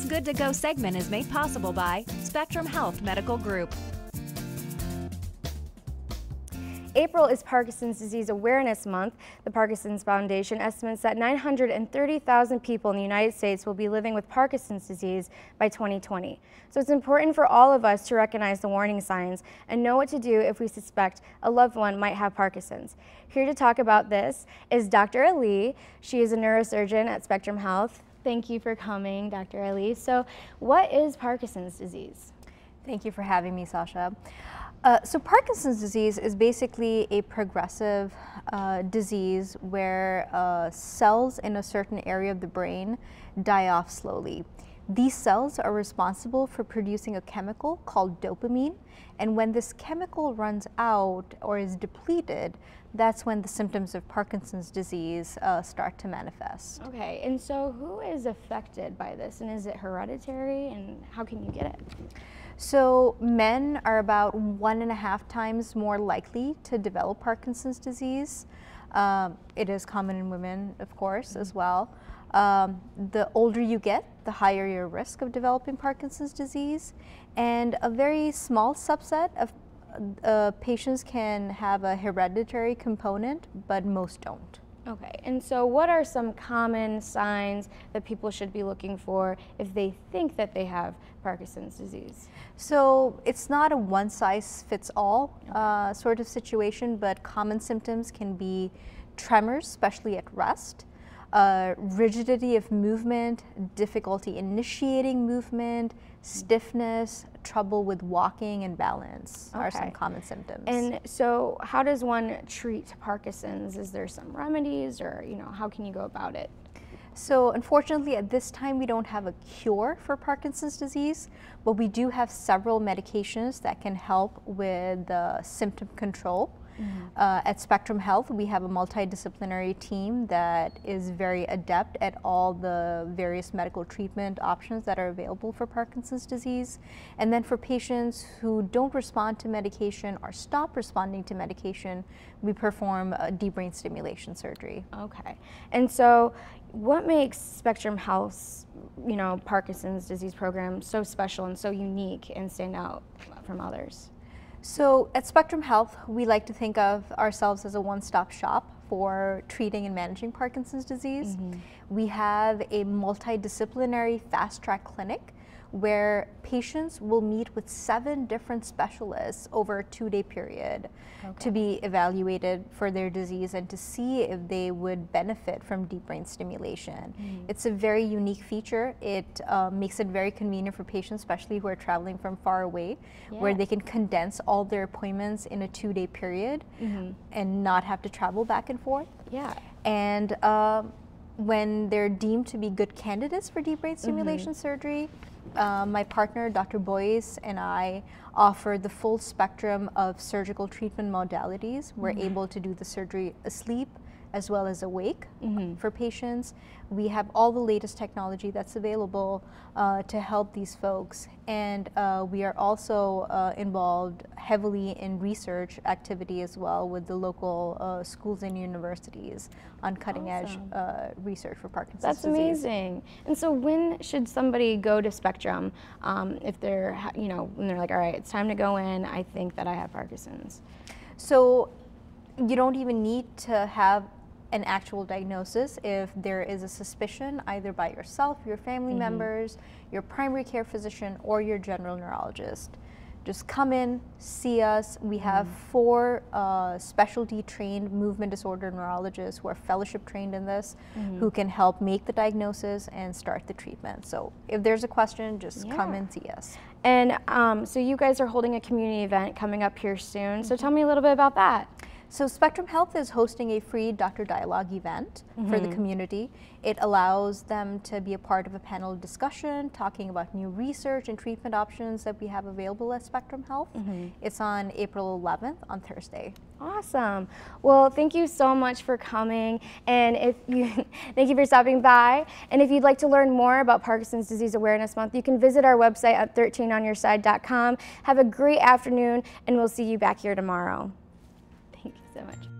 This Good to Go segment is made possible by Spectrum Health Medical Group. April is Parkinson's Disease Awareness Month. The Parkinson's Foundation estimates that 930,000 people in the United States will be living with Parkinson's disease by 2020. So it's important for all of us to recognize the warning signs and know what to do if we suspect a loved one might have Parkinson's. Here to talk about this is Dr. Ali. She is a neurosurgeon at Spectrum Health. Thank you for coming, Dr. Ali. So what is Parkinson's disease? Thank you for having me, Sasha. Uh, so Parkinson's disease is basically a progressive uh, disease where uh, cells in a certain area of the brain die off slowly. These cells are responsible for producing a chemical called dopamine, and when this chemical runs out or is depleted, that's when the symptoms of Parkinson's disease uh, start to manifest. Okay, and so who is affected by this, and is it hereditary, and how can you get it? So men are about one and a half times more likely to develop Parkinson's disease. Um, it is common in women, of course, as well. Um, the older you get, the higher your risk of developing Parkinson's disease. And a very small subset of uh, patients can have a hereditary component, but most don't. Okay, and so what are some common signs that people should be looking for if they think that they have Parkinson's disease? So it's not a one size fits all okay. uh, sort of situation, but common symptoms can be tremors, especially at rest, uh, rigidity of movement, difficulty initiating movement, stiffness, trouble with walking and balance okay. are some common symptoms. And so how does one treat Parkinson's? Is there some remedies or, you know, how can you go about it? So unfortunately at this time we don't have a cure for Parkinson's disease, but we do have several medications that can help with the symptom control. Mm-hmm. Uh, at Spectrum Health, we have a multidisciplinary team that is very adept at all the various medical treatment options that are available for Parkinson's disease. And then for patients who don't respond to medication or stop responding to medication, we perform a deep brain stimulation surgery. Okay. And so, what makes Spectrum Health's, you know, Parkinson's disease program so special and so unique and stand out from others? So at Spectrum Health, we like to think of ourselves as a one-stop shop for treating and managing Parkinson's disease. Mm -hmm. We have a multidisciplinary fast track clinic where patients will meet with seven different specialists over a two day period okay. to be evaluated for their disease and to see if they would benefit from deep brain stimulation. Mm. It's a very unique feature. It uh, makes it very convenient for patients, especially who are traveling from far away, yeah. where they can condense all their appointments in a two day period mm -hmm. and not have to travel back and forth. Yeah. And um, when they're deemed to be good candidates for deep brain mm-hmm. stimulation mm -hmm. surgery, uh, my partner, Dr. Boyce, and I offer the full spectrum of surgical treatment modalities. We're mm -hmm. able to do the surgery asleep, as well as awake mm -hmm. for patients. We have all the latest technology that's available uh, to help these folks. And uh, we are also uh, involved heavily in research activity as well with the local uh, schools and universities on cutting awesome. edge uh, research for Parkinson's That's disease. amazing. And so when should somebody go to Spectrum um, if they're, you know, when they're like, all right, it's time to go in, I think that I have Parkinson's? So you don't even need to have an actual diagnosis if there is a suspicion either by yourself, your family mm -hmm. members, your primary care physician, or your general neurologist. Just come in, see us. We have mm -hmm. four uh, specialty trained movement disorder neurologists who are fellowship trained in this, mm -hmm. who can help make the diagnosis and start the treatment. So if there's a question, just yeah. come and see us. And um, so you guys are holding a community event coming up here soon. So mm-hmm. tell me a little bit about that. So Spectrum Health is hosting a free doctor dialogue event mm -hmm. for the mm-hmm. community. It allows them to be a part of a panel discussion talking about new research and treatment options that we have available at Spectrum Health. Mm -hmm. It's on April 11th on Thursday. Awesome. Well, thank you so much for coming. And if you, thank you for stopping by. And if you'd like to learn more about Parkinson's Disease Awareness Month, you can visit our website at 13onyourside.com. Have a great afternoon, and we'll see you back here tomorrow so much.